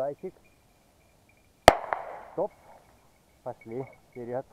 зайчик. Стоп. Пошли вперед.